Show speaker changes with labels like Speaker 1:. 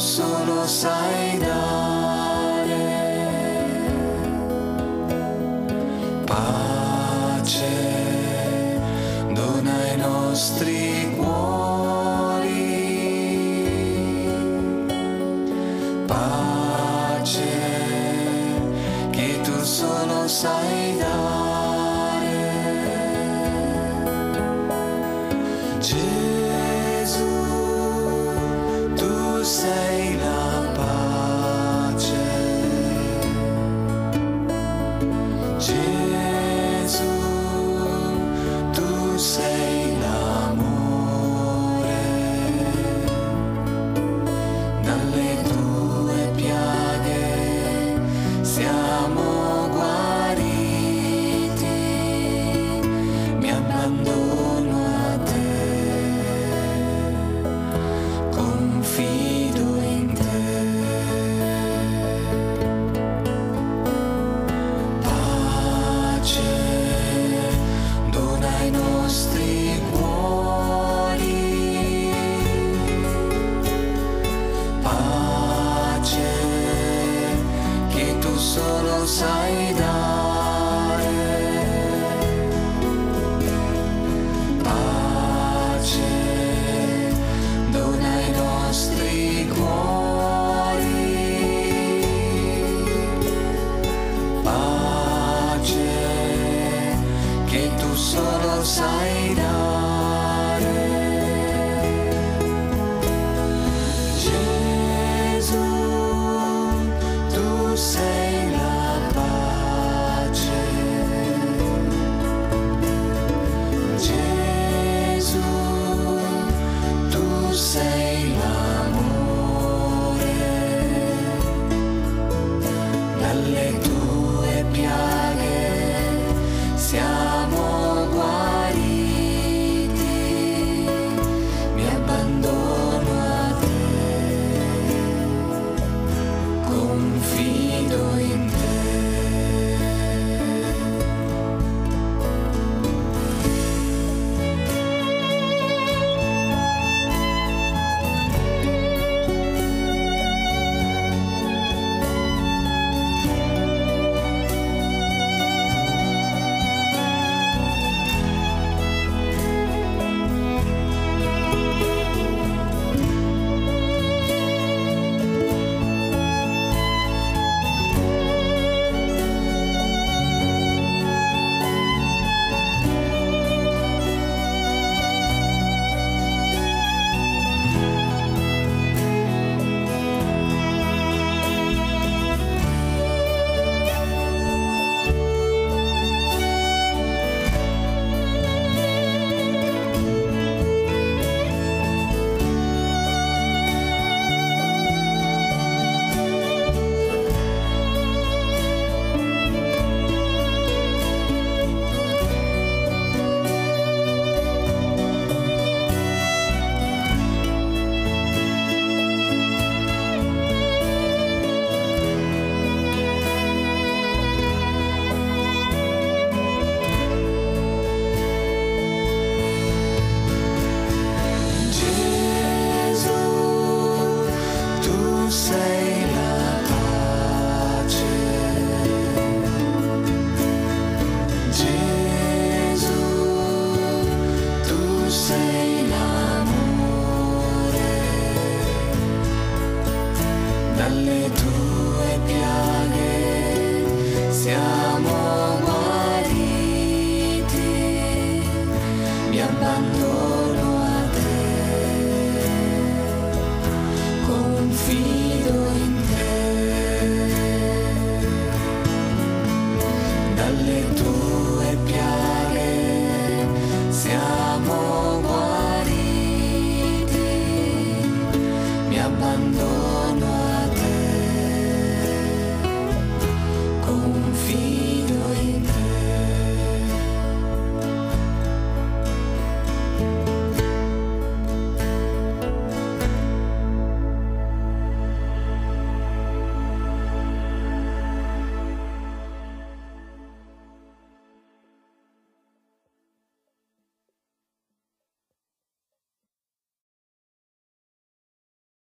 Speaker 1: solo sai dare. Pace, dona ai nostri cuori. Pace, che tu solo sai dare. pace che tu solo sai dare. Pace, dona ai nostri cuori. Pace che tu solo sai dare. siamo